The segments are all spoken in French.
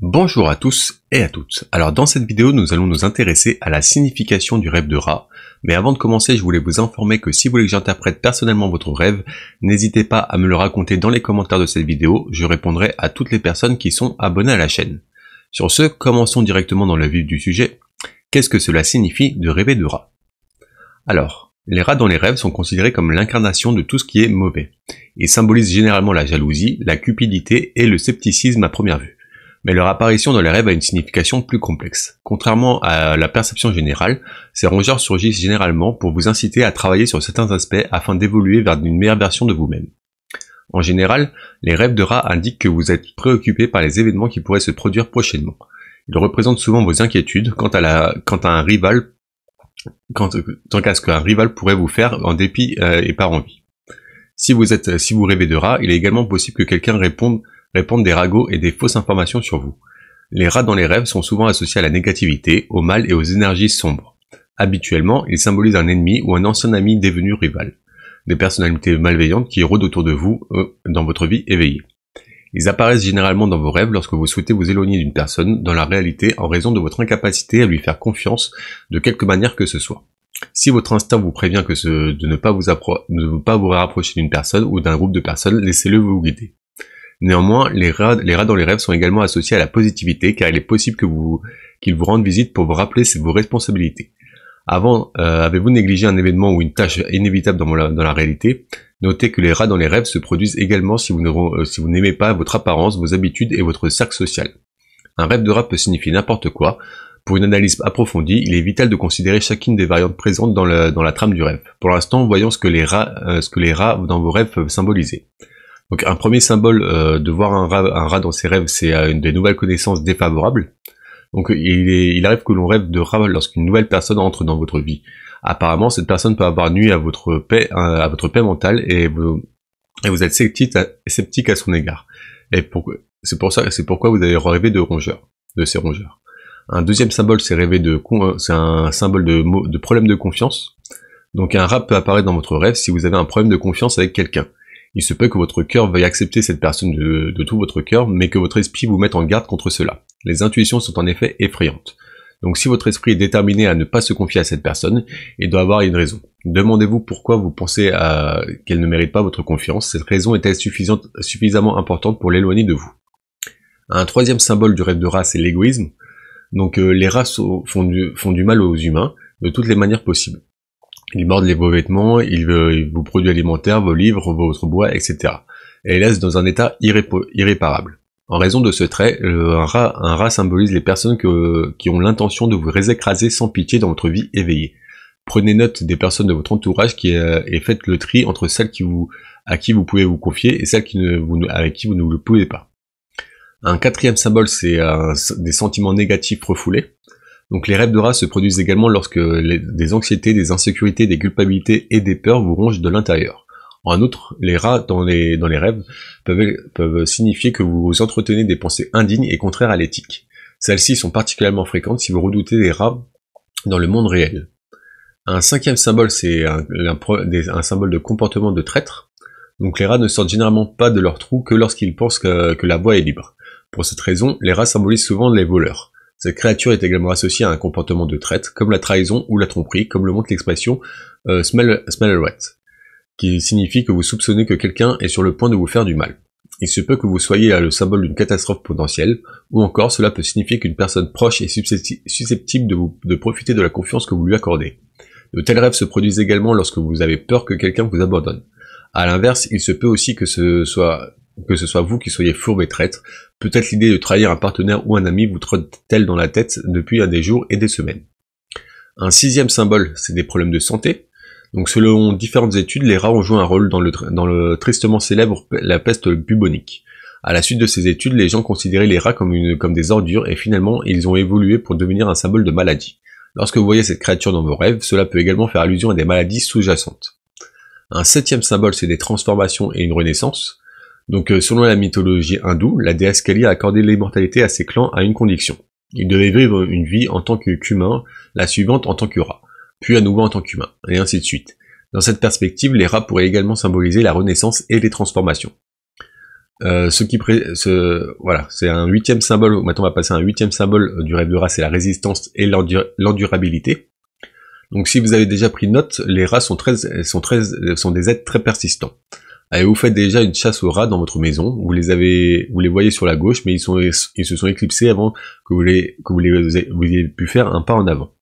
Bonjour à tous et à toutes. Alors dans cette vidéo, nous allons nous intéresser à la signification du rêve de rat. Mais avant de commencer, je voulais vous informer que si vous voulez que j'interprète personnellement votre rêve, n'hésitez pas à me le raconter dans les commentaires de cette vidéo. Je répondrai à toutes les personnes qui sont abonnées à la chaîne. Sur ce, commençons directement dans le vif du sujet. Qu'est-ce que cela signifie de rêver de rat? Alors, les rats dans les rêves sont considérés comme l'incarnation de tout ce qui est mauvais. Ils symbolisent généralement la jalousie, la cupidité et le scepticisme à première vue mais leur apparition dans les rêves a une signification plus complexe. Contrairement à la perception générale, ces rongeurs surgissent généralement pour vous inciter à travailler sur certains aspects afin d'évoluer vers une meilleure version de vous-même. En général, les rêves de rats indiquent que vous êtes préoccupé par les événements qui pourraient se produire prochainement. Ils représentent souvent vos inquiétudes quant à, un rival, quant, à ce qu'un rival pourrait vous faire en dépit euh, et par envie. Si vous êtes, si vous rêvez de rats, il est également possible que quelqu'un réponde répandent des ragots et des fausses informations sur vous. Les rats dans les rêves sont souvent associés à la négativité, au mal et aux énergies sombres. Habituellement, ils symbolisent un ennemi ou un ancien ami devenu rival. Des personnalités malveillantes qui rôdent autour de vous euh, dans votre vie éveillée. Ils apparaissent généralement dans vos rêves lorsque vous souhaitez vous éloigner d'une personne dans la réalité en raison de votre incapacité à lui faire confiance de quelque manière que ce soit. Si votre instinct vous prévient que ce, de ne pas vous, ne pas vous rapprocher d'une personne ou d'un groupe de personnes, laissez-le vous guider. Néanmoins, les rats, dans les rêves sont également associés à la positivité car il est possible que vous, qu'ils vous rendent visite pour vous rappeler vos responsabilités. Avant, euh, avez-vous négligé un événement ou une tâche inévitable dans, la réalité? Notez que les rats dans les rêves se produisent également si vous, euh, si vous n'aimez pas votre apparence, vos habitudes et votre cercle social. Un rêve de rat peut signifier n'importe quoi. Pour une analyse approfondie, il est vital de considérer chacune des variantes présentes dans, dans la trame du rêve. Pour l'instant, voyons ce que les rats, euh, ce que les rats dans vos rêves peuvent symboliser. Donc un premier symbole euh, de voir un rat, dans ses rêves, c'est euh, des nouvelles connaissances défavorables. Donc il, arrive que l'on rêve de rat lorsqu'une nouvelle personne entre dans votre vie. Apparemment, cette personne peut avoir nuit à votre paix, euh, mentale et vous, êtes sceptique à, son égard. Et c'est pour ça, c'est pourquoi vous avez rêvé de rongeurs, de ces rongeurs. Un deuxième symbole, c'est rêver de, c'est un symbole de, de problème de confiance. Donc un rat peut apparaître dans votre rêve si vous avez un problème de confiance avec quelqu'un. Il se peut que votre cœur veuille accepter cette personne de, tout votre cœur, mais que votre esprit vous mette en garde contre cela. Les intuitions sont en effet effrayantes. Donc si votre esprit est déterminé à ne pas se confier à cette personne, il doit avoir une raison. Demandez-vous pourquoi vous pensez qu'elle ne mérite pas votre confiance. Cette raison est-elle suffisamment importante pour l'éloigner de vous? Un troisième symbole du rêve de rat, c'est l'égoïsme. Donc euh, les rats font du mal aux humains de toutes les manières possibles. Il mordent les vos vêtements, il, veut, vos produits alimentaires, vos livres, votre bois, etc. Et les laisse dans un état irréparable. En raison de ce trait, un, rat, symbolise les personnes qui ont l'intention de vous écraser sans pitié dans votre vie éveillée. Prenez note des personnes de votre entourage euh, et faites le tri entre celles à qui vous pouvez vous confier et celles qui avec qui vous ne le pouvez pas. Un quatrième symbole, c'est des sentiments négatifs refoulés. Donc les rêves de rats se produisent également lorsque des anxiétés, des insécurités, des culpabilités et des peurs vous rongent de l'intérieur. En outre, les rats dans les, rêves peuvent, signifier que vous entretenez des pensées indignes et contraires à l'éthique. Celles-ci sont particulièrement fréquentes si vous redoutez des rats dans le monde réel. Un cinquième symbole, c'est un, symbole de comportement de traître. Donc les rats ne sortent généralement pas de leur trou que lorsqu'ils pensent que la voie est libre. Pour cette raison, les rats symbolisent souvent les voleurs. Cette créature est également associée à un comportement de traite, comme la trahison ou la tromperie, comme le montre l'expression euh, smell, smell qui signifie que vous soupçonnez que quelqu'un est sur le point de vous faire du mal. Il se peut que vous soyez le symbole d'une catastrophe potentielle, ou encore cela peut signifier qu'une personne proche est susceptible de, de profiter de la confiance que vous lui accordez. De tels rêves se produisent également lorsque vous avez peur que quelqu'un vous abandonne. À l'inverse, il se peut aussi que ce soit que ce soit vous qui soyez fourbe et traître, peut-être l'idée de trahir un partenaire ou un ami vous trotte-t-elle dans la tête depuis des jours et des semaines. Un sixième symbole, c'est des problèmes de santé. Donc selon différentes études, les rats ont joué un rôle dans le, tristement célèbre la peste bubonique. À la suite de ces études, les gens considéraient les rats comme des ordures et finalement ils ont évolué pour devenir un symbole de maladie. Lorsque vous voyez cette créature dans vos rêves, cela peut également faire allusion à des maladies sous-jacentes. Un septième symbole, c'est des transformations et une renaissance. Donc euh, selon la mythologie hindoue, la déesse Kali a accordé l'immortalité à ses clans à une condition. Ils devaient vivre une vie en tant qu'humain, la suivante en tant que rat, puis à nouveau en tant qu'humain, et ainsi de suite. Dans cette perspective, les rats pourraient également symboliser la renaissance et les transformations. Euh, ce qui ce, voilà, c'est un huitième symbole. Maintenant, on va passer à un huitième symbole du rêve de rat, c'est la résistance et l'endurabilité. Donc, si vous avez déjà pris note, les rats sont très, sont très, sont des êtres très persistants. Et vous faites déjà une chasse aux rats dans votre maison. Vous les voyez sur la gauche, mais ils se sont éclipsés avant que vous les, ayez pu faire un pas en avant.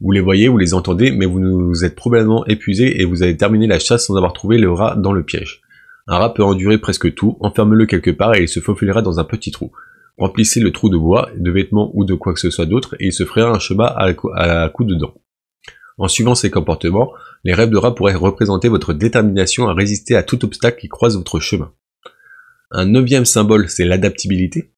Vous les voyez, vous les entendez, mais vous, vous êtes probablement épuisé et vous avez terminé la chasse sans avoir trouvé le rat dans le piège. Un rat peut endurer presque tout, enferme-le quelque part et il se faufilera dans un petit trou. Remplissez le trou de bois, de vêtements ou de quoi que ce soit d'autre et il se fera un chemin à, à coup de dents. En suivant ces comportements, les rêves de rat pourraient représenter votre détermination à résister à tout obstacle qui croise votre chemin. Un neuvième symbole, c'est l'adaptabilité.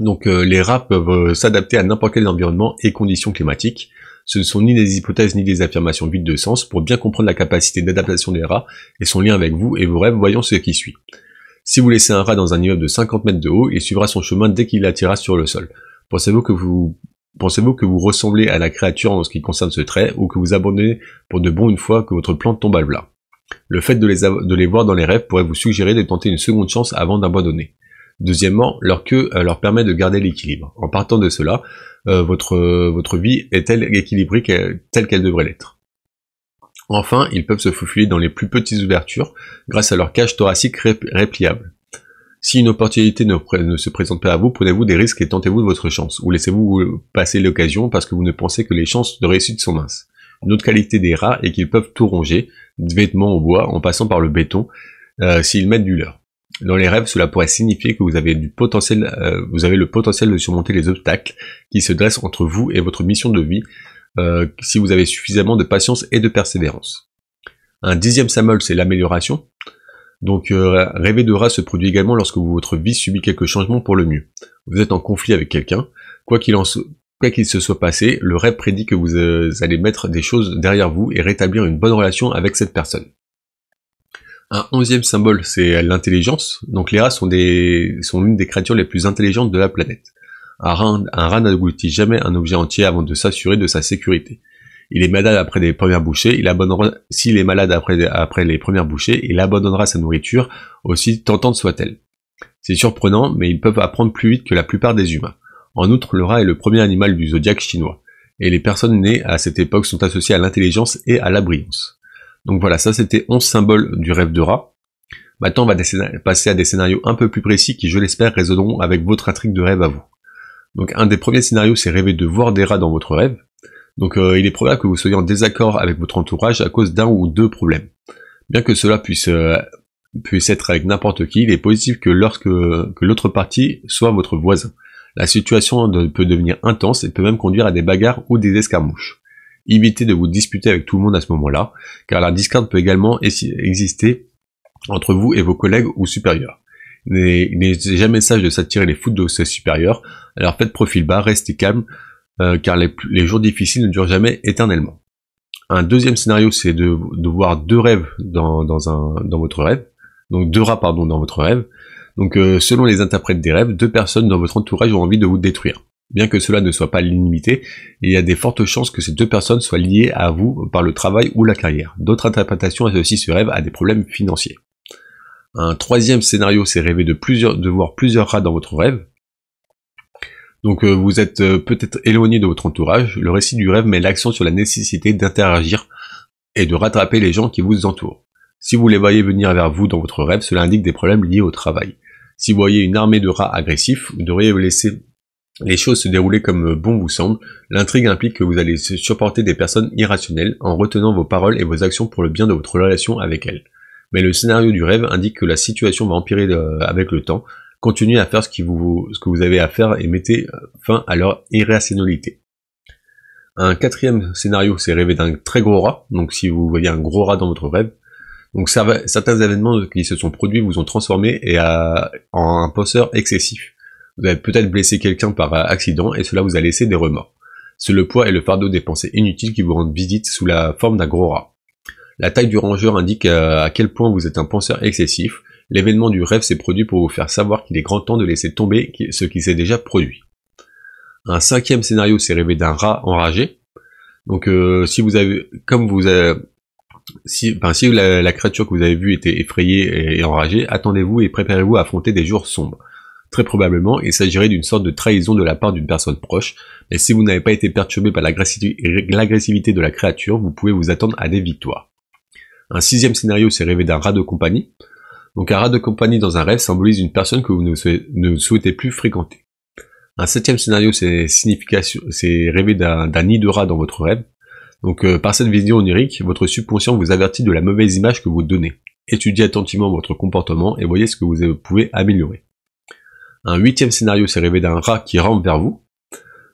Donc euh, les rats peuvent euh, s'adapter à n'importe quel environnement et conditions climatiques. Ce ne sont ni des hypothèses ni des affirmations vides de sens pour bien comprendre la capacité d'adaptation des rats et son lien avec vous et vos rêves, voyons ce qui suit. Si vous laissez un rat dans un immeuble de 50 mètres de haut, il suivra son chemin dès qu'il atterra sur le sol. Pensez-vous que vous Pensez-vous que vous ressemblez à la créature en ce qui concerne ce trait, ou que vous abandonnez pour de bon une fois que votre plante tombe à plat? Le fait de les, voir dans les rêves pourrait vous suggérer de tenter une seconde chance avant d'abandonner. Deuxièmement, leur queue euh, leur permet de garder l'équilibre. En partant de cela, euh, votre, votre vie est-elle équilibrée telle qu'elle devrait l'être? Enfin, ils peuvent se faufiler dans les plus petites ouvertures grâce à leur cage thoracique répliable. Si une opportunité ne, se présente pas à vous, prenez-vous des risques et tentez-vous de votre chance, ou laissez-vous passer l'occasion parce que vous ne pensez que les chances de réussite sont minces. Une autre qualité des rats est qu'ils peuvent tout ronger, de vêtements au bois, en passant par le béton, euh, s'ils mettent du leur. Dans les rêves, cela pourrait signifier que euh, vous avez le potentiel de surmonter les obstacles qui se dressent entre vous et votre mission de vie, euh, si vous avez suffisamment de patience et de persévérance. Un dixième symbole, c'est l'amélioration. Donc euh, rêver de rat se produit également lorsque votre vie subit quelques changements pour le mieux. Vous êtes en conflit avec quelqu'un, quoi qu'il se soit passé, le rêve prédit que vous euh, allez mettre des choses derrière vous et rétablir une bonne relation avec cette personne. Un onzième symbole, c'est l'intelligence. Donc les rats sont, sont l'une des créatures les plus intelligentes de la planète. Un rat, un rat n'aboutit jamais un objet entier avant de s'assurer de sa sécurité il est malade après les premières bouchées, il abandonnera, s'il est malade après, les premières bouchées, il abandonnera sa nourriture, aussi tentante soit-elle. C'est surprenant, mais ils peuvent apprendre plus vite que la plupart des humains. En outre, le rat est le premier animal du zodiaque chinois, et les personnes nées à cette époque sont associées à l'intelligence et à la brillance. Donc voilà, ça c'était 11 symboles du rêve de rat. Maintenant, on va passer à des scénarios un peu plus précis qui, je l'espère, résonneront avec votre intrigue de rêve à vous. Donc un des premiers scénarios, c'est rêver de voir des rats dans votre rêve. Donc euh, il est probable que vous soyez en désaccord avec votre entourage à cause d'un ou deux problèmes. Bien que cela puisse, euh, puisse être avec n'importe qui, il est possible que lorsque que l'autre partie soit votre voisin. La situation peut devenir intense et peut même conduire à des bagarres ou des escarmouches. Évitez de vous disputer avec tout le monde à ce moment-là, car la discorde peut également exister entre vous et vos collègues ou supérieurs. Il n'est jamais sage de s'attirer les foudres de ses supérieurs, alors faites profil bas, restez calme, euh, car les, jours difficiles ne durent jamais éternellement. Un deuxième scénario, c'est de, voir deux rêves dans, votre rêve, donc deux rats pardon dans votre rêve. Donc euh, selon les interprètes des rêves, deux personnes dans votre entourage ont envie de vous détruire. Bien que cela ne soit pas limité, il y a des fortes chances que ces deux personnes soient liées à vous par le travail ou la carrière. D'autres interprétations associent ce rêve à des problèmes financiers. Un troisième scénario, c'est rêver de, plusieurs, de voir plusieurs rats dans votre rêve. Donc euh, vous êtes euh, peut-être éloigné de votre entourage, le récit du rêve met l'accent sur la nécessité d'interagir et de rattraper les gens qui vous entourent. Si vous les voyez venir vers vous dans votre rêve, cela indique des problèmes liés au travail. Si vous voyez une armée de rats agressifs, vous devriez laisser les choses se dérouler comme bon vous semble. L'intrigue implique que vous allez supporter des personnes irrationnelles en retenant vos paroles et vos actions pour le bien de votre relation avec elles. Mais le scénario du rêve indique que la situation va empirer euh, avec le temps, continuez à faire ce, que vous avez à faire et mettez fin à leur irrationalité. Un quatrième scénario, c'est rêver d'un très gros rat. Donc si vous voyez un gros rat dans votre rêve, donc certains événements qui se sont produits vous ont transformé en un penseur excessif. Vous avez peut-être blessé quelqu'un par accident et cela vous a laissé des remords. C'est le poids et le fardeau des pensées inutiles qui vous rendent visite sous la forme d'un gros rat. La taille du rangeur indique à quel point vous êtes un penseur excessif l'événement du rêve s'est produit pour vous faire savoir qu'il est grand temps de laisser tomber ce qui s'est déjà produit. Un cinquième scénario, c'est rêver d'un rat enragé. Donc, euh, si vous avez, comme vous avez, si, si la, créature que vous avez vue était effrayée et enragée, attendez-vous et préparez-vous à affronter des jours sombres. Très probablement, il s'agirait d'une sorte de trahison de la part d'une personne proche, et si vous n'avez pas été perturbé par l'agressivité de la créature, vous pouvez vous attendre à des victoires. Un sixième scénario, c'est rêver d'un rat de compagnie. Donc un rat de compagnie dans un rêve symbolise une personne que vous ne souhaitez, plus fréquenter. Un septième scénario, c'est rêver d'un nid de rat dans votre rêve. Donc euh, par cette vision onirique, votre subconscient vous avertit de la mauvaise image que vous donnez. Étudiez attentivement votre comportement et voyez ce que vous pouvez améliorer. Un huitième scénario, c'est rêver d'un rat qui rampe vers vous.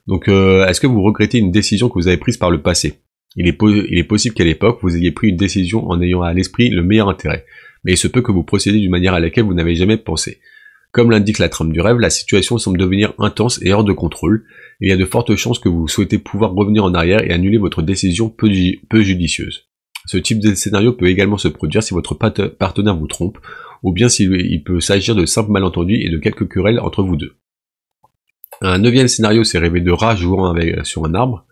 Donc euh, est-ce que vous regrettez une décision que vous avez prise par le passé? Il est possible qu'à l'époque, vous ayez pris une décision en ayant à l'esprit le meilleur intérêt, mais il se peut que vous procédiez d'une manière à laquelle vous n'avez jamais pensé. Comme l'indique la trame du rêve, la situation semble devenir intense et hors de contrôle, il y a de fortes chances que vous souhaitez pouvoir revenir en arrière et annuler votre décision peu, judicieuse. Ce type de scénario peut également se produire si votre partenaire vous trompe, ou bien s'il peut s'agir de simples malentendus et de quelques querelles entre vous deux. Un neuvième scénario, c'est rêver de rats jouant sur un arbre.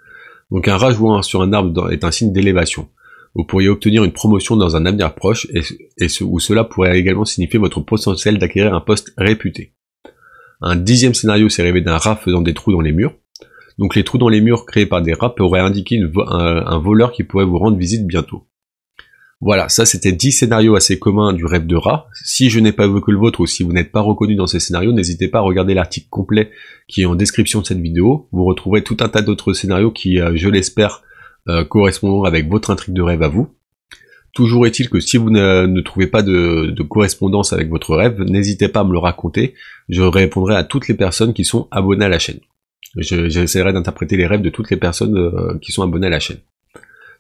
Donc un rat jouant sur un arbre est un signe d'élévation. Vous pourriez obtenir une promotion dans un avenir proche et, où cela pourrait également signifier votre potentiel d'acquérir un poste réputé. Un dixième scénario, c'est rêver d'un rat faisant des trous dans les murs. Donc les trous dans les murs créés par des rats pourraient indiquer un, voleur qui pourrait vous rendre visite bientôt. Voilà, ça c'était 10 scénarios assez communs du rêve de rat. Si je n'ai pas évoqué le vôtre ou si vous n'êtes pas reconnu dans ces scénarios, n'hésitez pas à regarder l'article complet qui est en description de cette vidéo. Vous retrouverez tout un tas d'autres scénarios qui, euh, je l'espère, euh, correspondront avec votre intrigue de rêve à vous. Toujours est-il que si vous ne, trouvez pas de, correspondance avec votre rêve, n'hésitez pas à me le raconter. Je répondrai à toutes les personnes qui sont abonnées à la chaîne. J'essaierai d'interpréter les rêves de toutes les personnes euh, qui sont abonnées à la chaîne.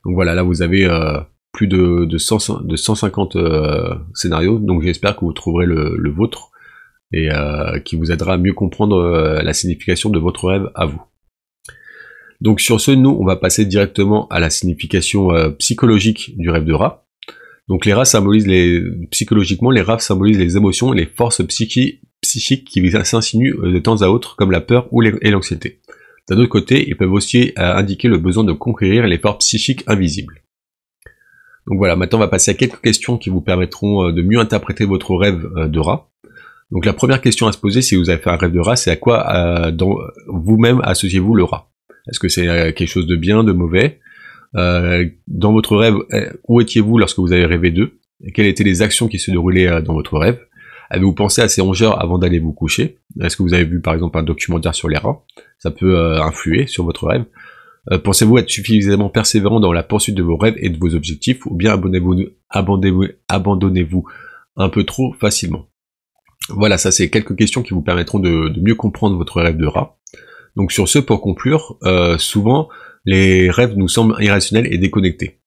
Donc voilà, là vous avez plus de, de, 150 euh, scénarios, donc j'espère que vous trouverez le, vôtre et euh, qui vous aidera à mieux comprendre euh, la signification de votre rêve à vous. Donc sur ce, nous, on va passer directement à la signification psychologique du rêve de rat. Donc les rats symbolisent les psychologiquement, les rats symbolisent les émotions les forces psychiques qui s'insinuent de temps à autre, comme la peur ou et l'anxiété. D'un autre côté, ils peuvent aussi indiquer le besoin de conquérir les forces psychiques invisibles. Donc voilà, maintenant on va passer à quelques questions qui vous permettront euh, de mieux interpréter votre rêve euh, de rat. Donc la première question à se poser si vous avez fait un rêve de rat, c'est à quoi euh, vous-même associez-vous le rat Est-ce que c'est quelque chose de bien, de mauvais? Dans votre rêve, où étiez-vous lorsque vous avez rêvé d'eux? Quelles étaient les actions qui se déroulaient dans votre rêve? Avez-vous pensé à ces rongeurs avant d'aller vous coucher? Est-ce que vous avez vu par exemple un documentaire sur les rats? Ça peut influer sur votre rêve. Euh, pensez-vous être suffisamment persévérant dans la poursuite de vos rêves et de vos objectifs, ou bien abandonnez-vous un peu trop facilement? Voilà, ça c'est quelques questions qui vous permettront de, mieux comprendre votre rêve de rat. Donc sur ce, pour conclure, euh, souvent les rêves nous semblent irrationnels et déconnectés.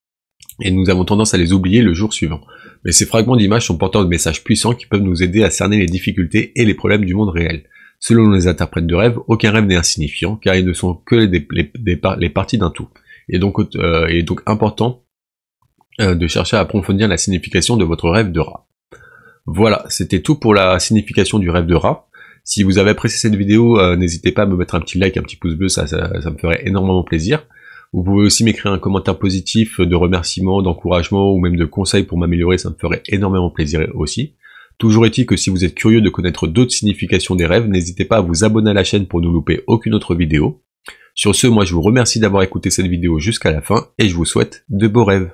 Et nous avons tendance à les oublier le jour suivant. Mais ces fragments d'images sont porteurs de messages puissants qui peuvent nous aider à cerner les difficultés et les problèmes du monde réel. Selon les interprètes de rêve, aucun rêve n'est insignifiant, car ils ne sont que les, parties d'un tout. Et donc, euh, il est donc important euh, de chercher à approfondir la signification de votre rêve de rat. Voilà, c'était tout pour la signification du rêve de rat. Si vous avez apprécié cette vidéo, euh, n'hésitez pas à me mettre un petit like, un petit pouce bleu, ça, ça, ça me ferait énormément plaisir. Vous pouvez aussi m'écrire un commentaire positif de remerciement, d'encouragement ou même de conseils pour m'améliorer, ça me ferait énormément plaisir aussi. Toujours est-il que si vous êtes curieux de connaître d'autres significations des rêves, n'hésitez pas à vous abonner à la chaîne pour ne louper aucune autre vidéo. Sur ce, moi je vous remercie d'avoir écouté cette vidéo jusqu'à la fin et je vous souhaite de beaux rêves.